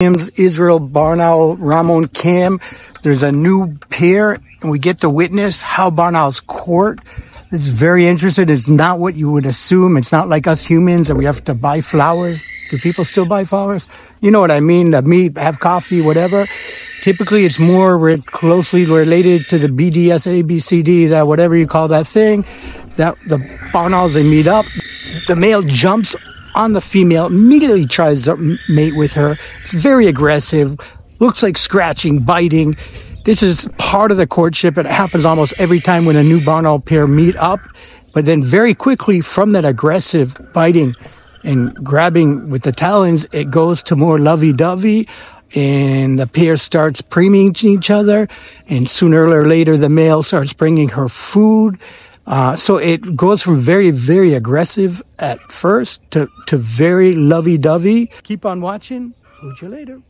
Israel Barn Owl Ram On Cam. There's a new pair, and we get to witness how Barn Owls court. Is very interesting. It's not what you would assume. It's not like us humans that we have to buy flowers. Do people still buy flowers? You know what I mean? The meat, have coffee, whatever. Typically, it's more re- closely related to the BDS, ABCD, that whatever you call that thing. That the barn owls they meet up. The male jumps on the female, immediately tries to mate with her. It's very aggressive, looks like scratching, biting. This is part of the courtship. It happens almost every time when a new barn owl pair meet up. But then very quickly from that aggressive biting and grabbing with the talons, it goes to more lovey-dovey and the pair starts preening each other. And sooner or later, the male starts bringing her food. Uh, so it goes from very, very aggressive at first to, to very lovey dovey. Keep on watching. Hoot you later.